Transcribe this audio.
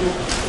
네.